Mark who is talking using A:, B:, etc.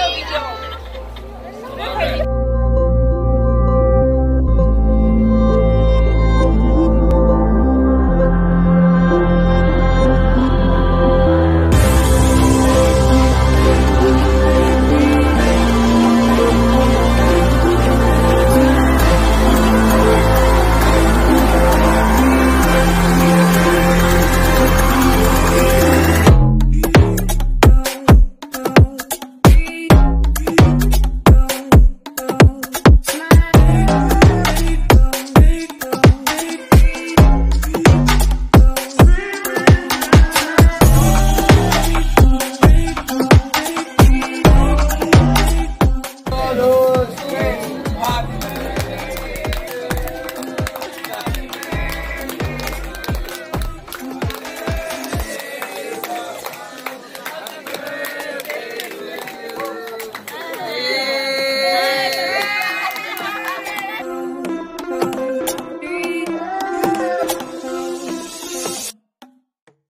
A: love you, Joe.